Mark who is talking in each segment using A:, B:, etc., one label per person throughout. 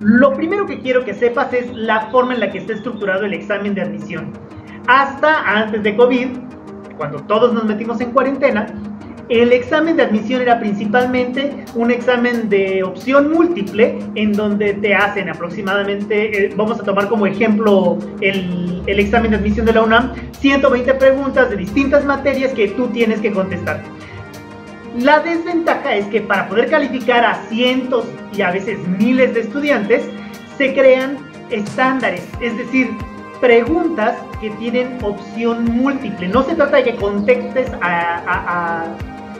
A: Lo primero que quiero que sepas es la forma en la que está estructurado el examen de admisión. Hasta antes de COVID, cuando todos nos metimos en cuarentena, el examen de admisión era principalmente un examen de opción múltiple en donde te hacen aproximadamente, eh, vamos a tomar como ejemplo el, el, examen de admisión de la UNAM, 120 preguntas de distintas materias que tú tienes que contestar. La desventaja es que para poder calificar a cientos y a veces miles de estudiantes, se crean estándares, es decir, preguntas que tienen opción múltiple. No se trata de que contestes a,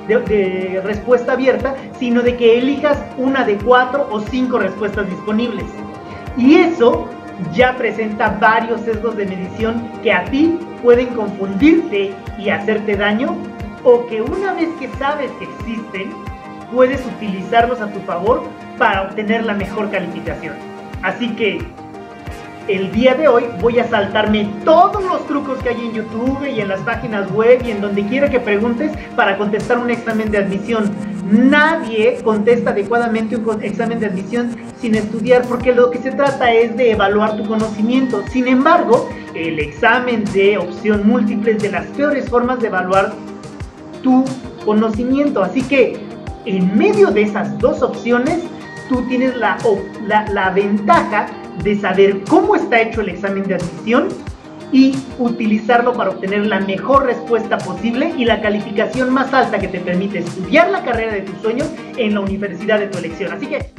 A: de, respuesta abierta, sino de que elijas una de cuatro o cinco respuestas disponibles. Y eso ya presenta varios sesgos de medición que a ti pueden confundirte y hacerte daño, o que una vez que sabes que existen, puedes utilizarlos a tu favor para obtener la mejor calificación. Así que el día de hoy voy a saltarme todos los trucos que hay en YouTube y en las páginas web y en donde quiera que preguntes para contestar un examen de admisión. Nadie contesta adecuadamente un examen de admisión sin estudiar porque lo que se trata es de evaluar tu conocimiento. Sin embargo, el examen de opción múltiple es de las peores formas de evaluar tu conocimiento. Así que en medio de esas dos opciones, tú tienes la, la, la ventaja de saber cómo está hecho el examen de admisión y utilizarlo para obtener la mejor respuesta posible y la calificación más alta que te permite estudiar la carrera de tus sueños en la universidad de tu elección. Así que